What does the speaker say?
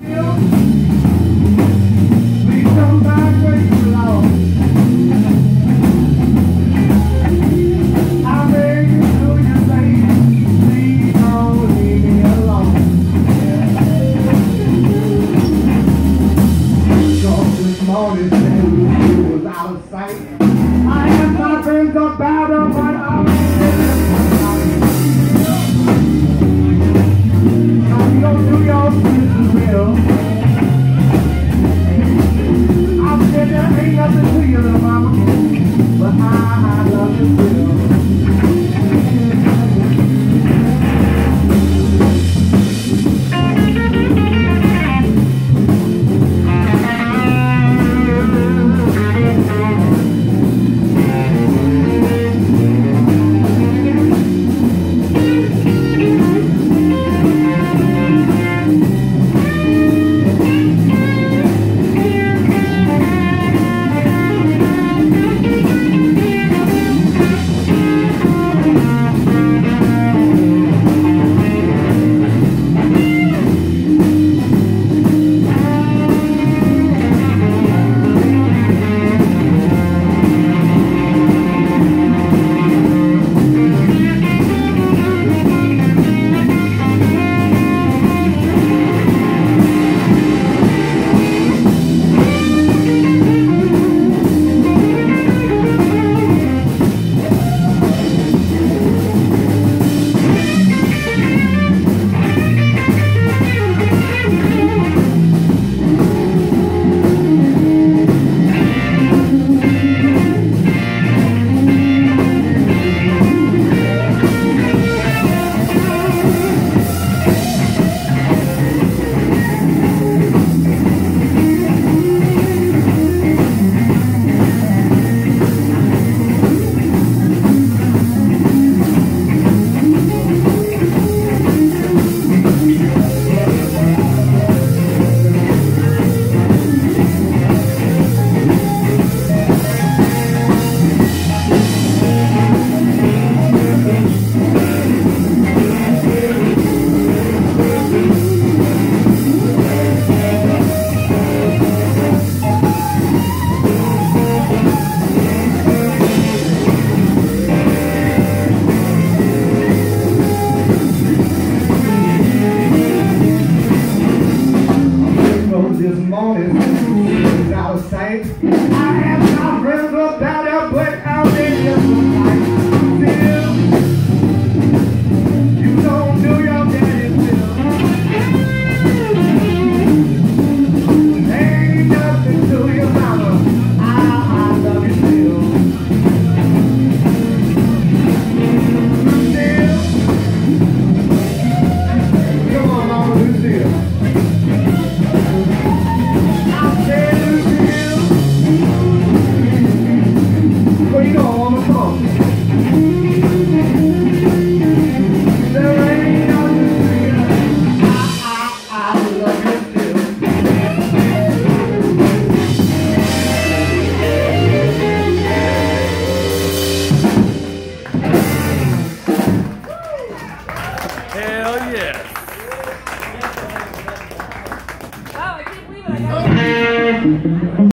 Not morning you was out of sight, I asked my friends up down there, Hell yeah. Wow, I can't believe it.